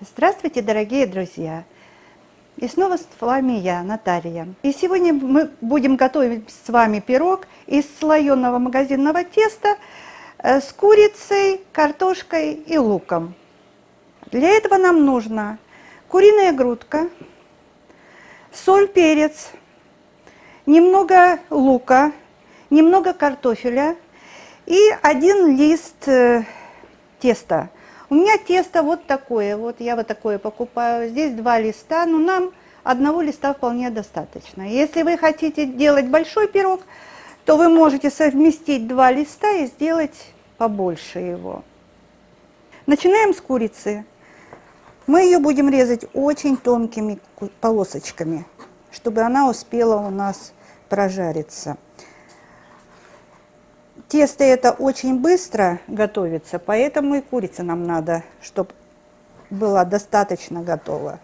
Здравствуйте, дорогие друзья! И снова с вами я, Наталья. И сегодня мы будем готовить с вами пирог из слоеного магазинного теста э, с курицей, картошкой и луком. Для этого нам нужно куриная грудка, соль, перец, немного лука, немного картофеля и один лист э, теста. У меня тесто вот такое, вот я вот такое покупаю. Здесь два листа, но нам одного листа вполне достаточно. Если вы хотите делать большой пирог, то вы можете совместить два листа и сделать побольше его. Начинаем с курицы. Мы ее будем резать очень тонкими полосочками, чтобы она успела у нас прожариться. Тесто это очень быстро готовится, поэтому и курица нам надо, чтобы была достаточно готова.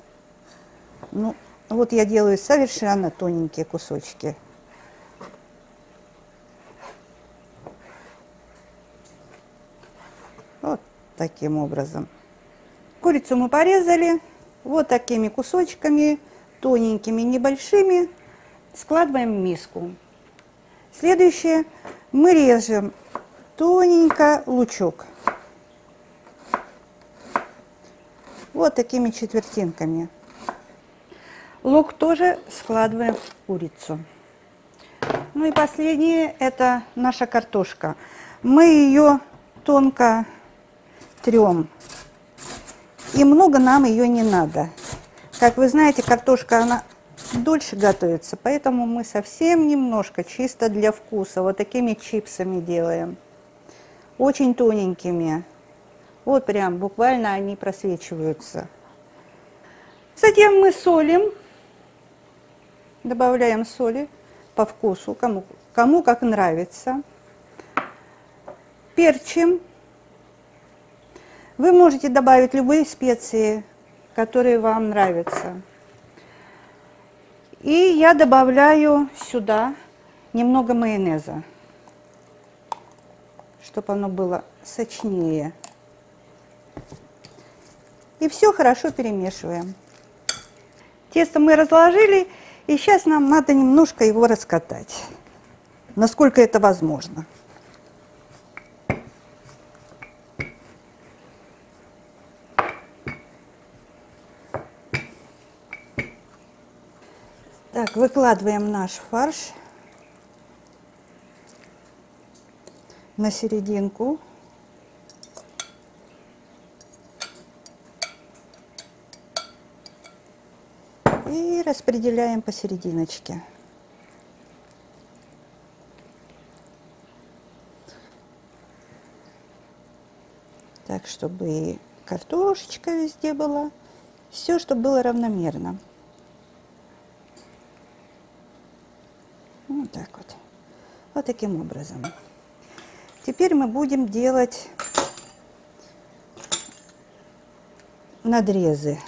Ну, вот я делаю совершенно тоненькие кусочки. Вот таким образом. Курицу мы порезали вот такими кусочками, тоненькими, небольшими. Складываем в миску. Следующее мы режем тоненько лучок. Вот такими четвертинками. Лук тоже складываем в курицу. Ну и последнее это наша картошка. Мы ее тонко трем. И много нам ее не надо. Как вы знаете, картошка, она дольше готовится, поэтому мы совсем немножко, чисто для вкуса, вот такими чипсами делаем. Очень тоненькими. Вот прям, буквально они просвечиваются. Затем мы солим, добавляем соли по вкусу, кому, кому как нравится. Перчим. Вы можете добавить любые специи, которые вам нравятся. И я добавляю сюда немного майонеза, чтобы оно было сочнее. И все хорошо перемешиваем. Тесто мы разложили, и сейчас нам надо немножко его раскатать, насколько это возможно. Так, выкладываем наш фарш на серединку. И распределяем посерединочке. Так, чтобы картошечка везде была. Все, чтобы было равномерно. Вот так вот. Вот таким образом. Теперь мы будем делать надрезы.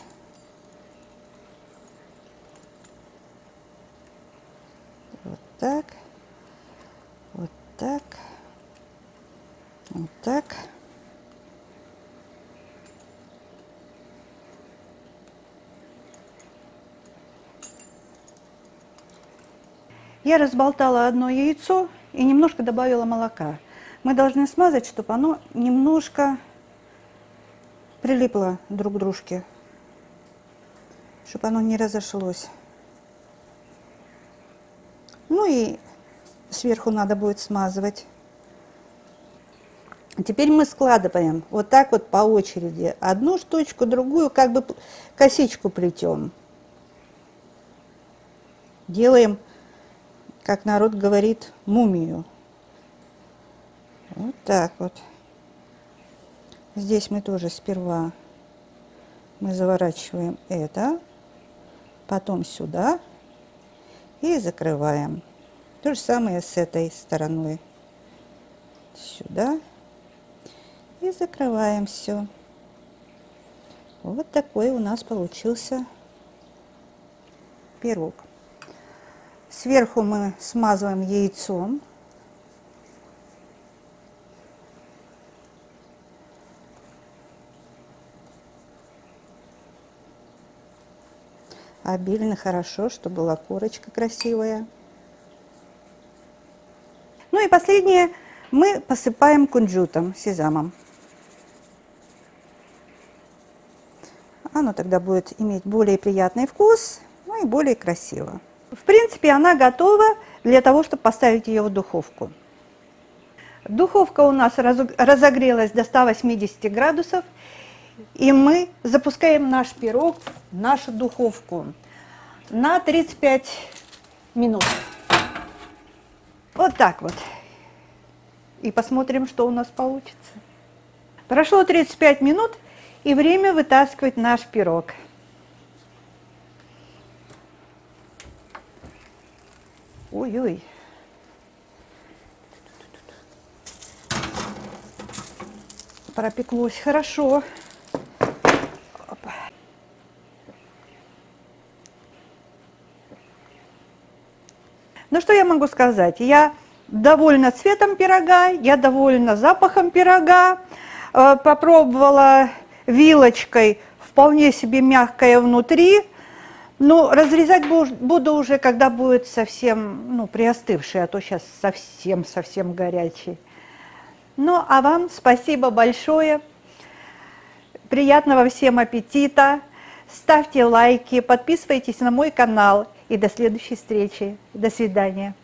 Вот так. Вот так. Вот так. Я разболтала одно яйцо и немножко добавила молока. Мы должны смазать, чтобы оно немножко прилипло друг к дружке, чтобы оно не разошлось. Ну и сверху надо будет смазывать. Теперь мы складываем вот так вот по очереди. Одну штучку, другую, как бы косичку плетем. Делаем как народ говорит, мумию. Вот так вот. Здесь мы тоже сперва мы заворачиваем это, потом сюда и закрываем. То же самое с этой стороной. Сюда и закрываем все. Вот такой у нас получился пирог. Сверху мы смазываем яйцом. обильно, хорошо, чтобы была корочка красивая. Ну и последнее мы посыпаем кунжутом, сезамом. Оно тогда будет иметь более приятный вкус, ну и более красиво. В принципе, она готова для того, чтобы поставить ее в духовку. Духовка у нас разогрелась до 180 градусов, и мы запускаем наш пирог нашу духовку на 35 минут. Вот так вот. И посмотрим, что у нас получится. Прошло 35 минут, и время вытаскивать наш пирог. Ой-ой. Пропеклось хорошо. Ну что я могу сказать? Я довольна цветом пирога, я довольна запахом пирога. Э, попробовала вилочкой, вполне себе мягкая внутри. Но разрезать буду уже, когда будет совсем ну, приостывший, а то сейчас совсем-совсем горячий. Ну, а вам спасибо большое. Приятного всем аппетита. Ставьте лайки, подписывайтесь на мой канал. И до следующей встречи. До свидания.